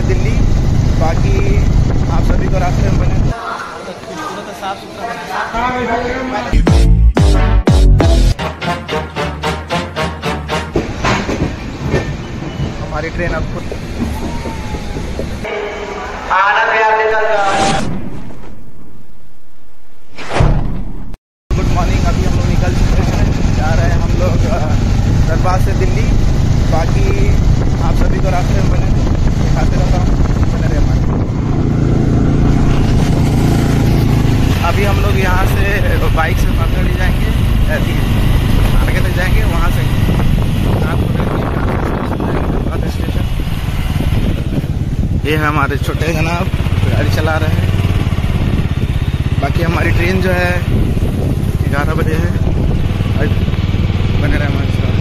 से दिल्ली। बाकी आप सभी को रास्ते में बने। हमारी ट्रेन अब खुद गुड मॉर्निंग अभी हम लोग निकल चुके हैं जा रहे हैं हम लोग अ, दरबार से दिल्ली बाकी आप सभी को रास्ते में बने दिखाते रहता हूँ बने रहे हमारे अभी हम लोग यहाँ से बाइक से पकड़ जाएँगे ऐसी आगे तक जाएँगे, वहाँ से आप स्टेशन ये हमारे छोटे जनाब, गाड़ी चला रहे हैं। बाकी हमारी ट्रेन जो है, ग्यारह बजे है। बने रहे हमारे साथ।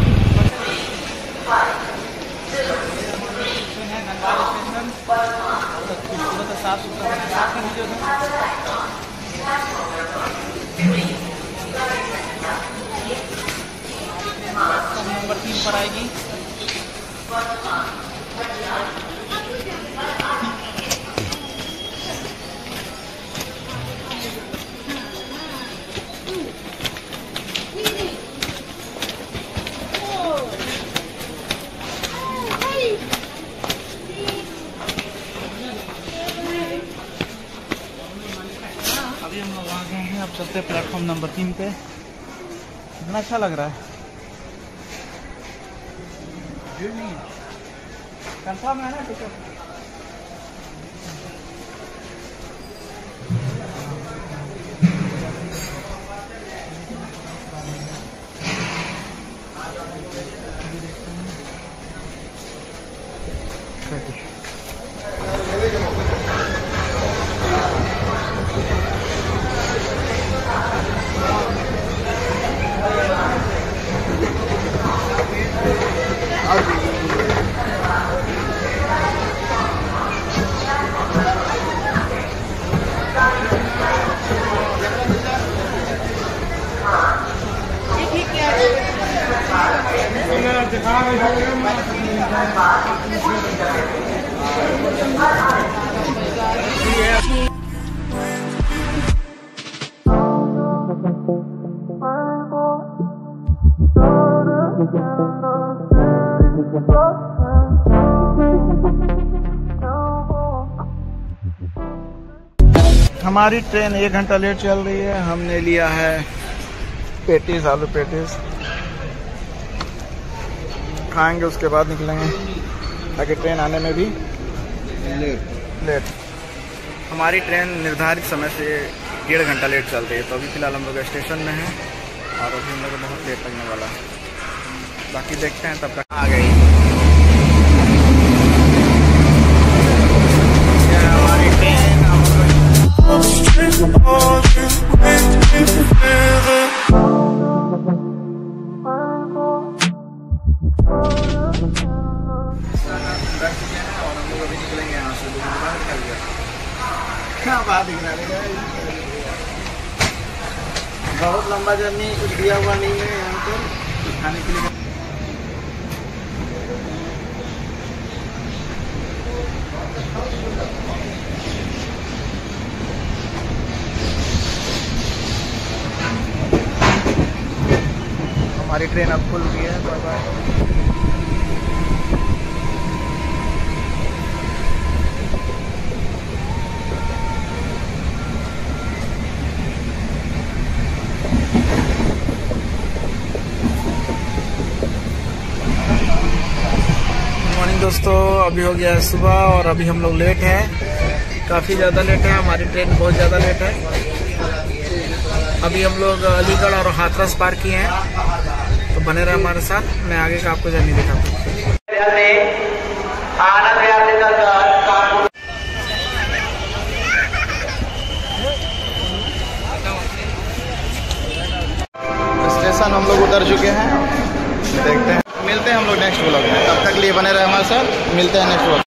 नंबर तीन पर आएगी चलते प्लेटफॉर्म नंबर तीन पे। कितना अच्छा लग रहा है। कंफर्म है ना टिकट हमारी ट्रेन एक घंटा लेट चल रही है। हमने लिया है पेटीज आलू पेटीज। खाएँगे उसके बाद निकलेंगे। ताकि ट्रेन आने में भी लेट लेट हमारी ट्रेन निर्धारित समय से डेढ़ घंटा लेट चल रही है। तो अभी फ़िलहाल हम लोग स्टेशन में हैं और अभी हम लोग बहुत लेट लगने वाला है। बाकी देखते हैं तब तक। आ गई। निकलेंगे यहाँ से, लेकिन बाहर निकल गया क्या बात दिख बहुत लंबा जर्नी, कुछ दिया हुआ नहीं है यहाँ पर कुछ खाने के लिए। हमारी ट्रेन अब खुल गई है बाय बाय गुड मॉर्निंग दोस्तों, अभी हो गया है सुबह और अभी हम लोग लेट हैं। काफ़ी ज़्यादा लेट है, हमारी ट्रेन बहुत ज़्यादा लेट है। अभी हम लोग अलीगढ़ और हाथरस पार किए हैं। तो बने रहे हमारे साथ, मैं आगे का आपको जर्नी दिखाता हूँ। स्टेशन हम लोग उतर चुके हैं। देखते हैं। मिलते हैं हम लोग नेक्स्ट ब्लॉग में। तब तक लिए बने रहे हमारे साथ। मिलते हैं नेक्स्ट ब्लॉग